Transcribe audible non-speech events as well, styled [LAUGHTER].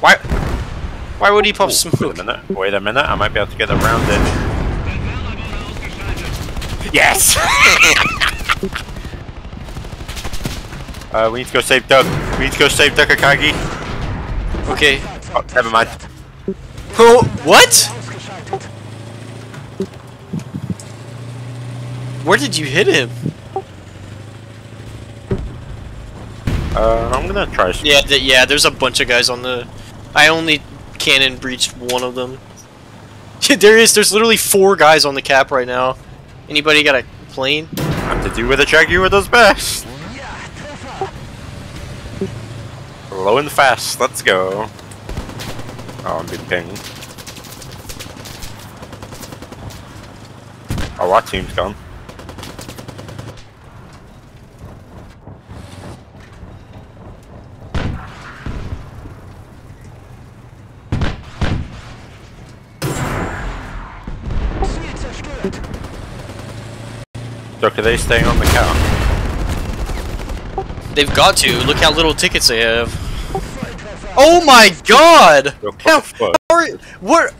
Why? Why would he pop Ooh, smoke? Wait a minute. Wait a minute. I might be able to get around it. Yes! [LAUGHS] uh, we need to go save Doug. We need to go save Doug Akagi. Okay. Oh, never mind. Oh, what? Where did you hit him? Uh, I'm gonna try. Yeah, th yeah. There's a bunch of guys on the. I only cannon breached one of them. [LAUGHS] there is. There's literally four guys on the cap right now. Anybody got a plane? I'm to do with the Jaguar does best. Low and fast. Let's go. Oh, I'm being pinged. Oh, our team's gone. Doc, are they staying on the count? They've got to. Look how little tickets they have. Oh my god! How, how are, what?